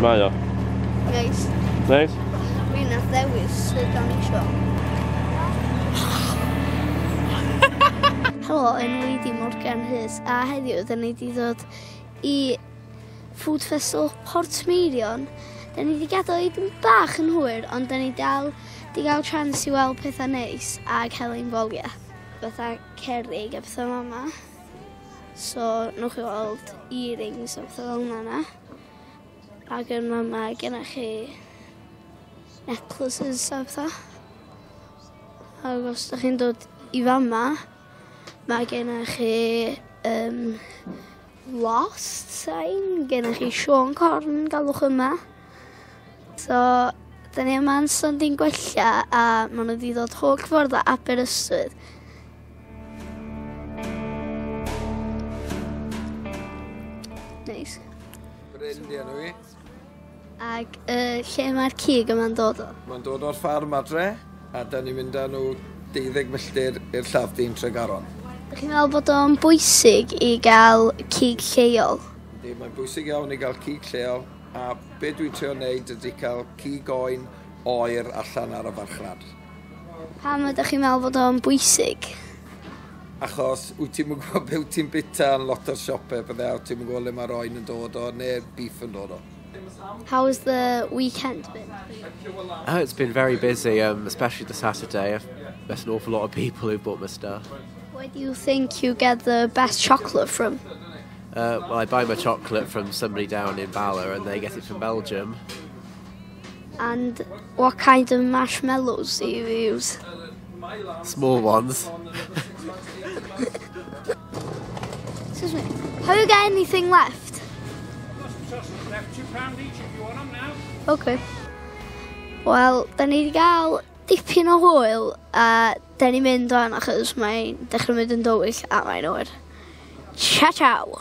Lle mae o? Neis. Neis? Mi na ddewis sydd o'n isio. Helo, enw i di Morgan Hys, a heddiw, da ni wedi dod i Food Festival Port Meirion. Da ni wedi gadael i ddim bach yn hwyr, ond da ni dal wedi gael trans i weld pethau neis a cael ein foliau. Bethau cerig a pethau mama. So, nwch chi weld earrings a pethau fel yna. Ac yn mama gennych chi necklaces a bethau. Ac os ydych chi'n dod i fama, mae gennych chi um, lost sign, gennych chi Sean Corn galwch yma. So, da ni yma'n sondi'n gwella a maen nhw wedi dod hwg ffordd o Aberystwyth. Neis. Nice. Bryn, di enw i. Ac uh, lle mae'r cig yma'n dod o? Mae'n dod o'r ffarm adre, a da ni'n mynd â nhw 12 milltir i'r llafdyn Tregaron. Ydych chi'n meddwl bod o'n bwysig i gael cig lleol? Ydy, mae'n bwysig iawn i gael cig lleol, a be dwi'n trio wneud ydy cael cig oen oer allan ar y farchnad. Pam ydych chi'n meddwl bod o'n bwysig? achos wyt ti'n gwybod beth wyt ti'n bita yn lot o'r siopau, bydde, wyt ti'n gwybod le mae'r oen yn dod o, neu beef yn dod o. How has the weekend been? Oh, it's been very busy, um, especially the Saturday. I've met an awful lot of people who bought my stuff. Where do you think you get the best chocolate from? Uh, well, I buy my chocolate from somebody down in Bala and they get it from Belgium. And what kind of marshmallows do you use? Small ones. Excuse me. Have you got anything left? £10. OK. Wel, da ni wedi cael dipyn o hwyl a da ni'n mynd o'n achos mae'n dechrau mynd yn dywyll a mae'n oer. Ciao, ciao!